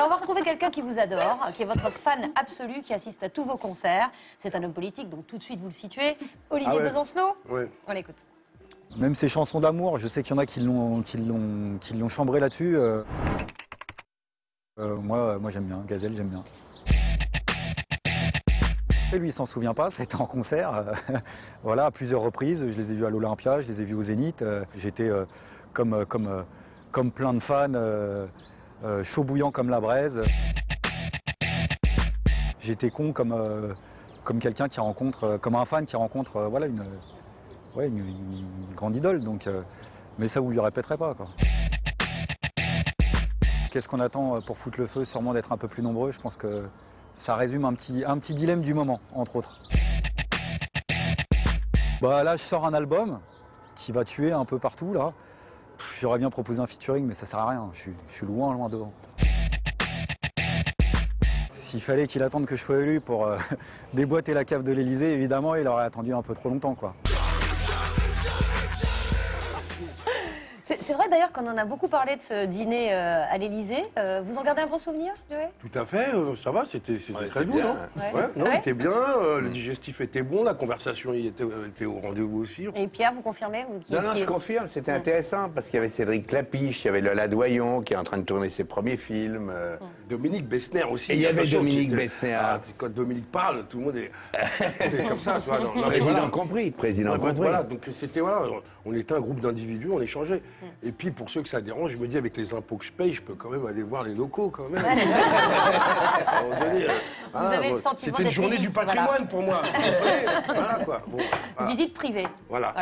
Alors on va retrouver quelqu'un qui vous adore, qui est votre fan absolu, qui assiste à tous vos concerts. C'est un homme politique, donc tout de suite vous le situez. Olivier Ah ouais. Besancenot Ouais. On l'écoute. Même ses chansons d'amour, je sais qu'il y en a qui l'ont, qui l'ont, qui l'ont chambré là-dessus. euh. Euh, moi, moi j'aime bien. Gazelle, j'aime bien. Et lui, il s'en souvient pas. C'était en concert, euh, voilà, à plusieurs reprises. Je les ai vus à l'Olympia, je les ai vus au Zénith. J'étais euh, comme, comme, comme plein de fans, euh, euh, chaud bouillant comme la braise. J'étais con comme, euh, quelqu'un qui rencontre, euh, comme un fan qui rencontre, voilà, une, grande idole. Donc, mais ça, vous lui répéterez pas. quoi. Qu'est-ce qu'on attend pour foutre le feu? Sûrement d'être un peu plus nombreux. Je pense que ça résume un petit, un petit dilemme du moment, entre autres. Bah là, je sors un album qui va tuer un peu partout là. J'aurais bien proposé un featuring, mais ça sert à rien. Je suis, je suis loin, loin devant. S'il fallait qu'il attende que je sois élu pour euh, déboîter la cave de l'Elysée, évidemment, il aurait attendu un peu trop longtemps, quoi. C'est vrai d'ailleurs qu'on en a beaucoup parlé de ce dîner euh, à l'Élysée. Euh, vous en gardez un bon souvenir, Joël? Tout à fait, euh, ça va, c'était Ouais, très doux, bien. non? Ouais. non, Ouais. il était bien, euh, le digestif était bon, la conversation il était, euh, était au rendez-vous aussi. Et Pierre, vous confirmez vous qui Non, non, je confirme, c'était intéressant parce qu'il y avait Cédric Clapiche, il y avait Lola Doyon qui est en train de tourner ses premiers films. euh, Dominique Bessner aussi. Et il y avait Dominique Bessner. Ah, quand Dominique parle, tout le monde est, c'est comme ça, tu vois. non, non, Président voilà. compris, président Ouais, compris. voilà, donc c'était voilà, on était un groupe d'individus, on échangeait. Mm. Et puis pour ceux que ça dérange, je me dis avec les impôts que je paye, je peux quand même aller voir les locaux quand même. Euh, voilà, C'était une journée du patrimoine pour moi. Voilà quoi. Bon. Visite privée. Voilà.